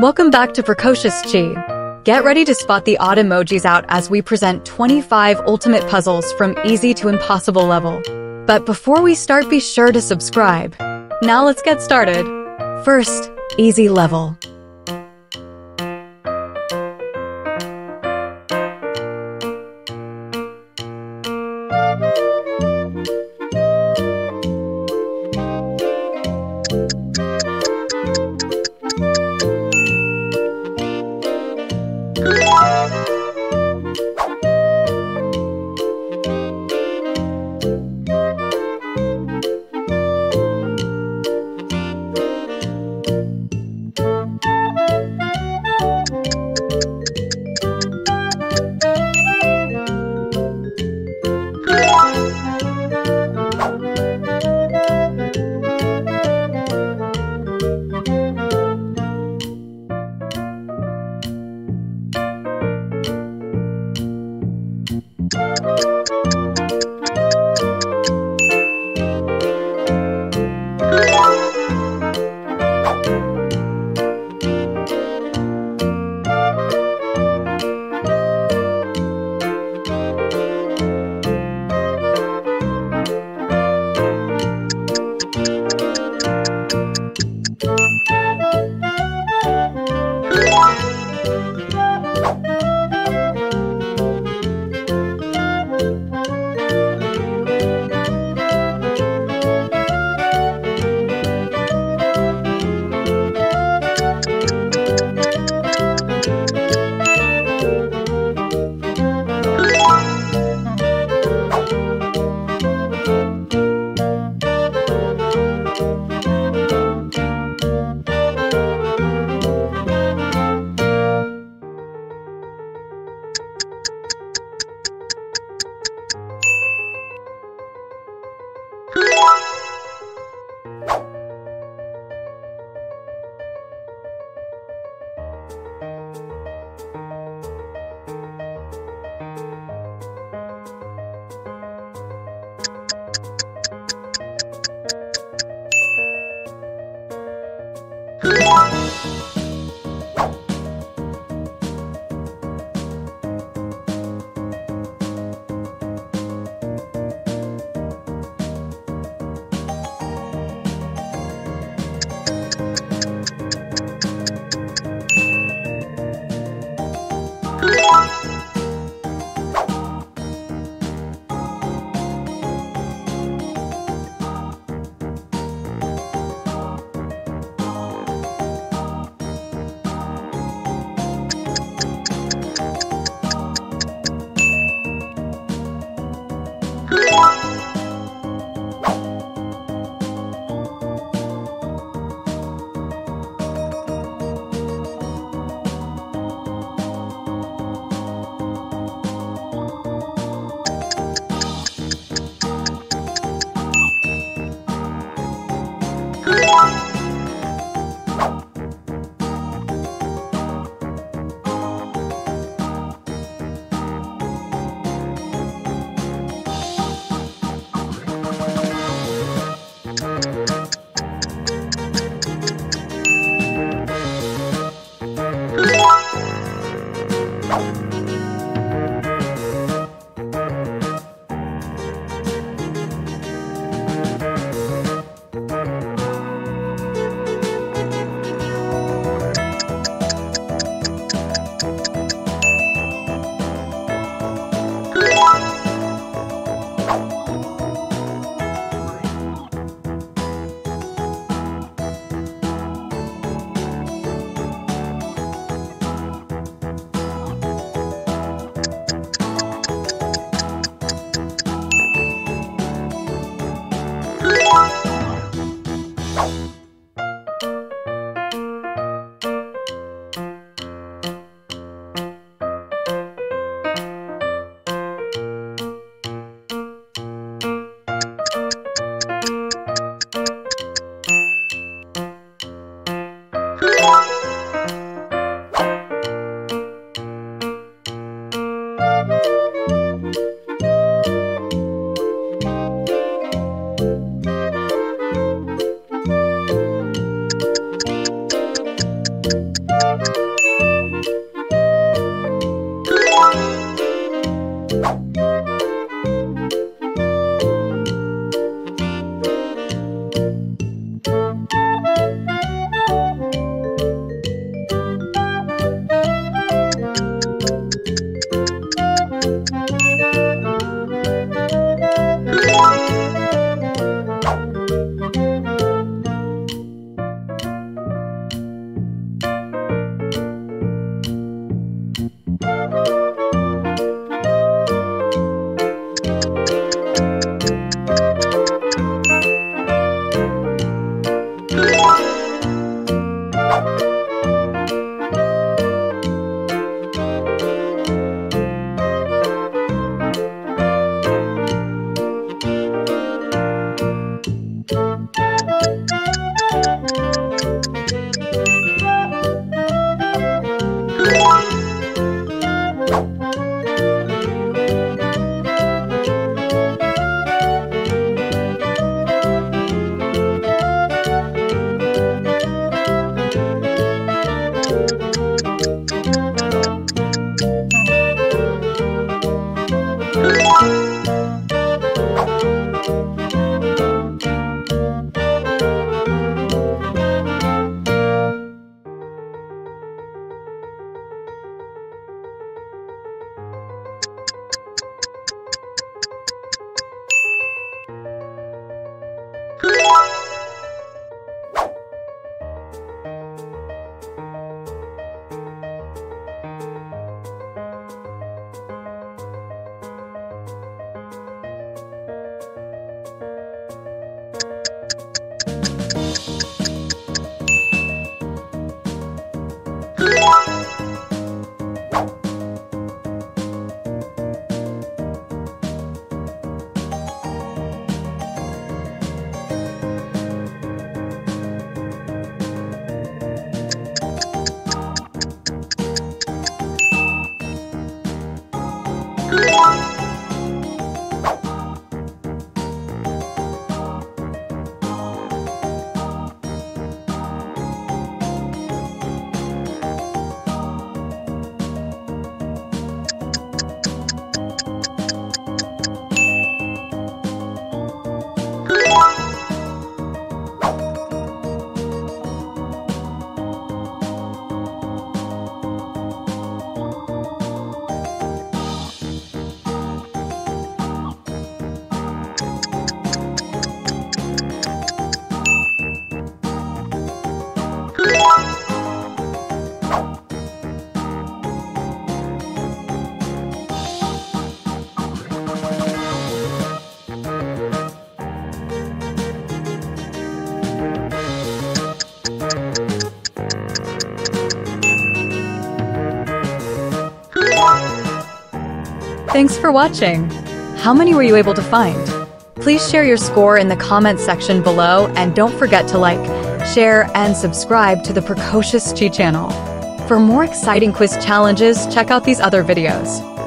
Welcome back to Precocious Chi. Get ready to spot the odd emojis out as we present 25 ultimate puzzles from easy to impossible level. But before we start, be sure to subscribe. Now let's get started. First, easy level. Música Oh. Música Thanks for watching! How many were you able to find? Please share your score in the comments section below and don't forget to like, share, and subscribe to the Precocious Chi channel. For more exciting quiz challenges, check out these other videos.